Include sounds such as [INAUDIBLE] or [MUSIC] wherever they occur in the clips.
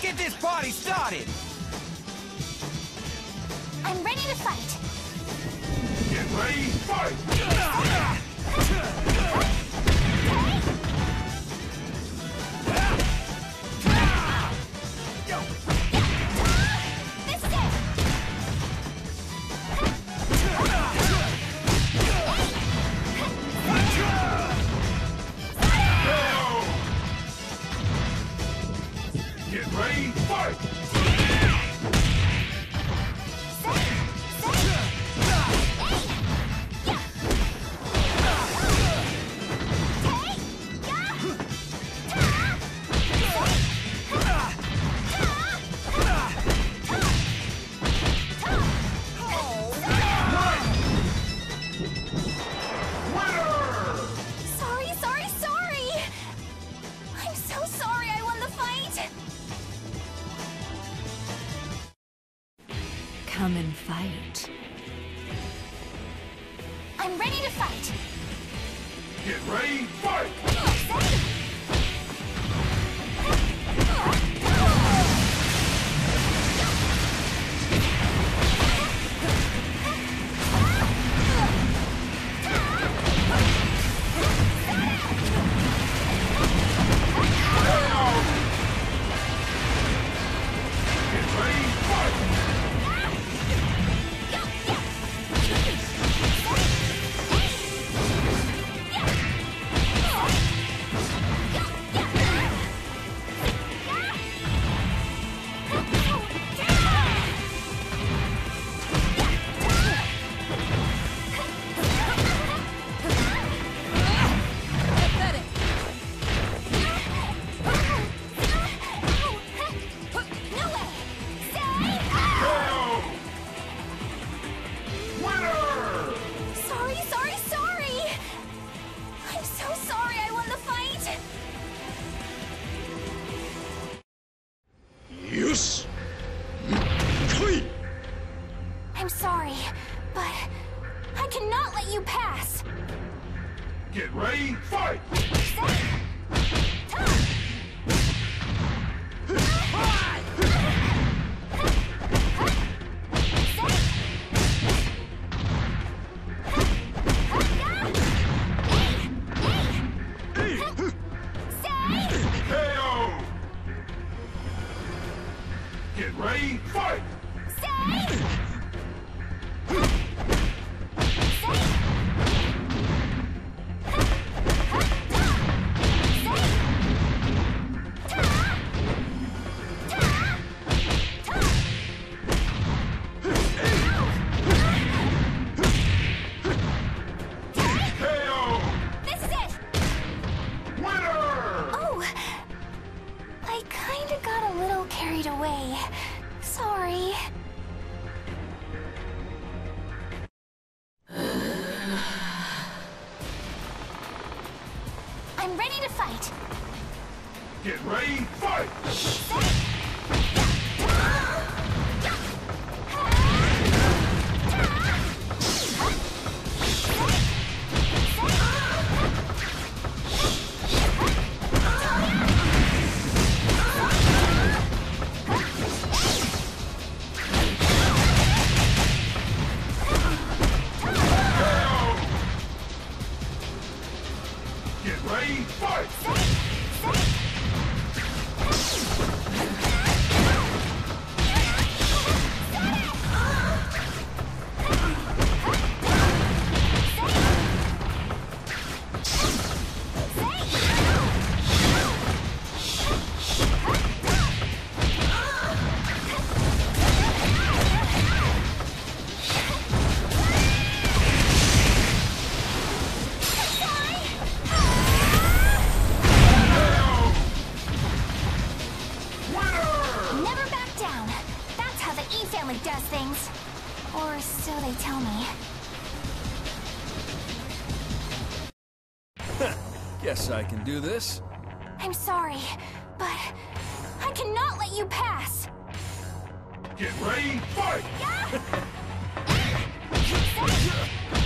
Let's get this party started! I'm ready to fight. Get ready, fight! [LAUGHS] Come and fight. I'm ready to fight. Get ready, fight! Yes! I'm sorry, but I cannot let you pass! Get ready, fight! KO! I'm ready to fight. Get ready, fight! Guess I can do this. I'm sorry, but I cannot let you pass. Get ready, fight! [LAUGHS]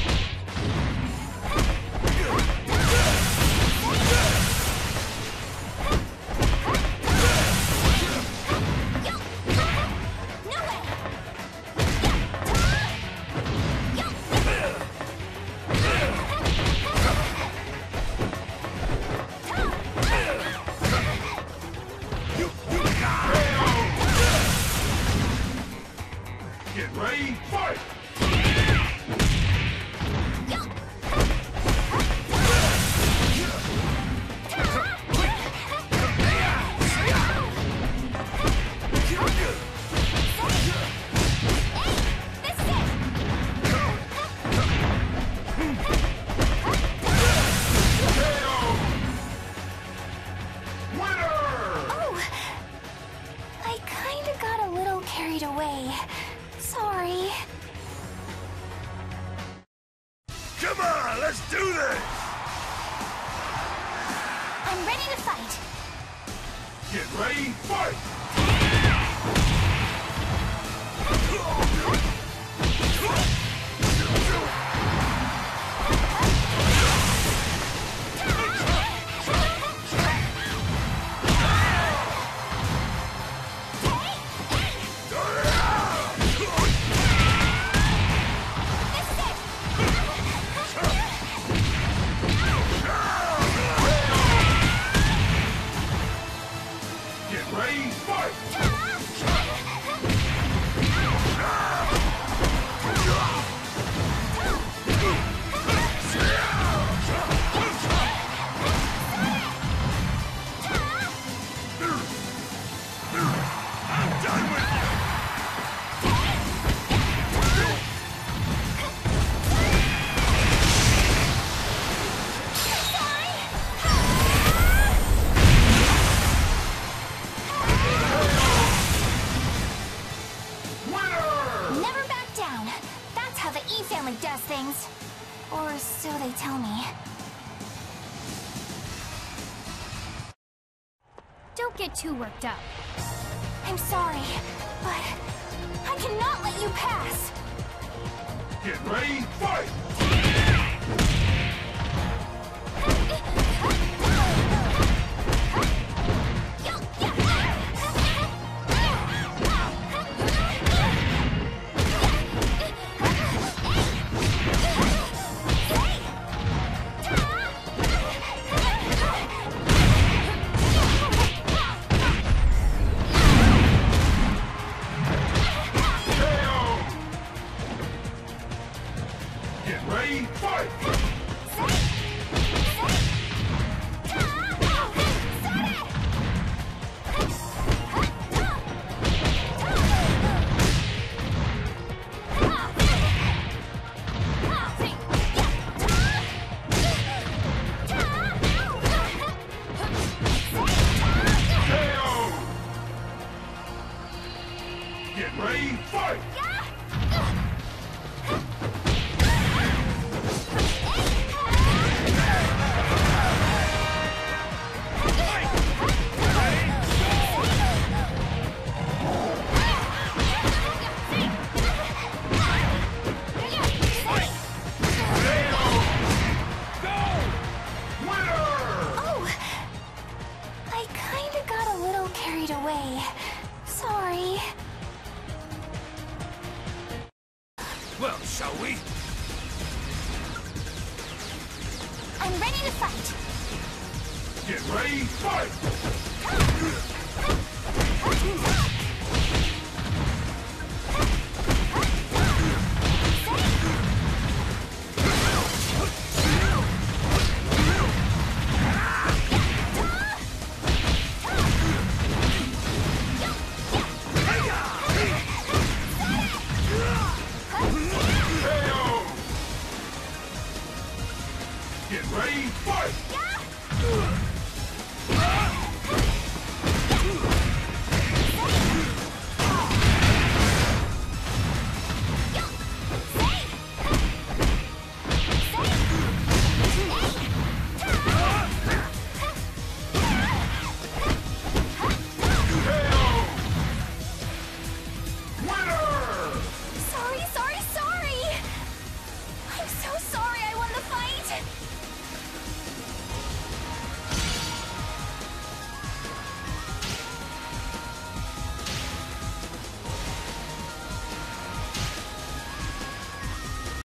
Yeah. Winner! Never back down. That's how the E family does things. Or so they tell me. Don't get too worked up. I'm sorry, but I cannot let you pass. Get ready, fight! Away. Sorry. Well, shall we? I'm ready to fight. Get ready, fight!